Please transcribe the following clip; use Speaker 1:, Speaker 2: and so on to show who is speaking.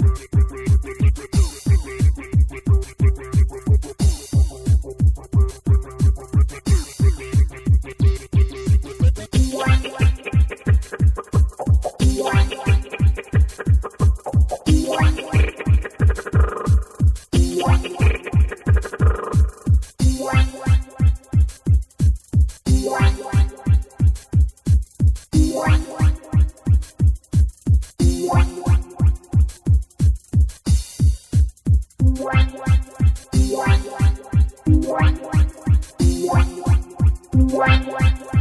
Speaker 1: Thank you.
Speaker 2: What?